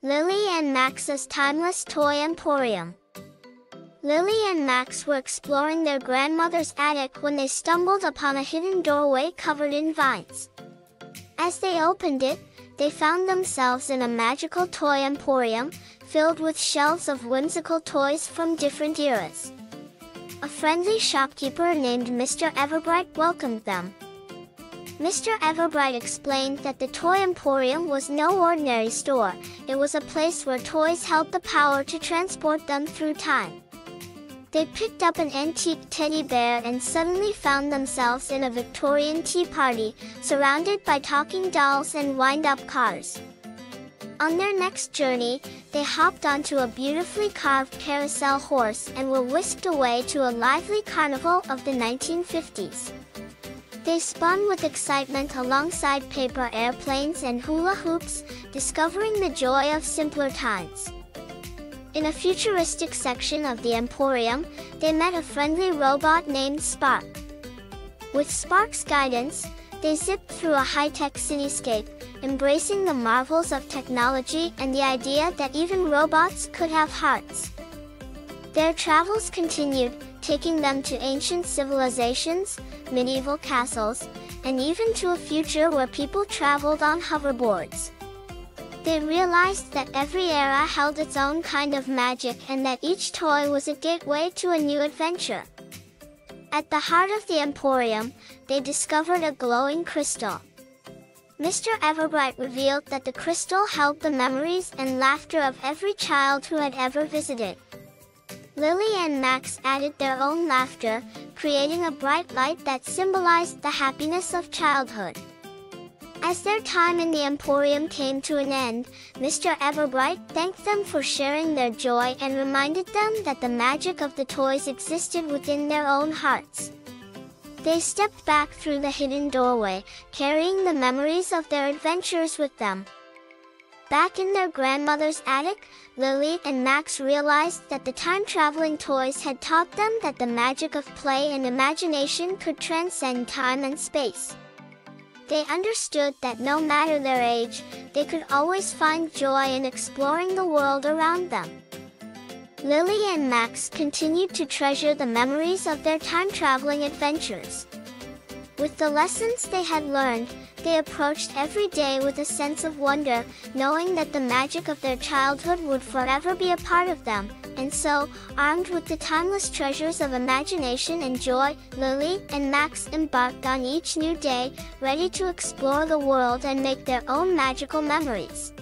Lily and Max's Timeless Toy Emporium. Lily and Max were exploring their grandmother's attic when they stumbled upon a hidden doorway covered in vines. As they opened it, they found themselves in a magical toy emporium, filled with shelves of whimsical toys from different eras. A friendly shopkeeper named Mr. Everbright welcomed them. Mr. Everbright explained that the Toy Emporium was no ordinary store, it was a place where toys held the power to transport them through time. They picked up an antique teddy bear and suddenly found themselves in a Victorian tea party, surrounded by talking dolls and wind-up cars. On their next journey, they hopped onto a beautifully carved carousel horse and were whisked away to a lively carnival of the 1950s. They spun with excitement alongside paper airplanes and hula hoops, discovering the joy of simpler times. In a futuristic section of the Emporium, they met a friendly robot named Spark. With Spark's guidance, they zipped through a high-tech cityscape, embracing the marvels of technology and the idea that even robots could have hearts. Their travels continued, taking them to ancient civilizations, medieval castles, and even to a future where people traveled on hoverboards. They realized that every era held its own kind of magic and that each toy was a gateway to a new adventure. At the heart of the Emporium, they discovered a glowing crystal. Mr. Everbright revealed that the crystal held the memories and laughter of every child who had ever visited. Lily and Max added their own laughter, creating a bright light that symbolized the happiness of childhood. As their time in the Emporium came to an end, Mr. Everbright thanked them for sharing their joy and reminded them that the magic of the toys existed within their own hearts. They stepped back through the hidden doorway, carrying the memories of their adventures with them. Back in their grandmother's attic, Lily and Max realized that the time-traveling toys had taught them that the magic of play and imagination could transcend time and space. They understood that no matter their age, they could always find joy in exploring the world around them. Lily and Max continued to treasure the memories of their time-traveling adventures. With the lessons they had learned, they approached every day with a sense of wonder, knowing that the magic of their childhood would forever be a part of them. And so, armed with the timeless treasures of imagination and joy, Lily and Max embarked on each new day, ready to explore the world and make their own magical memories.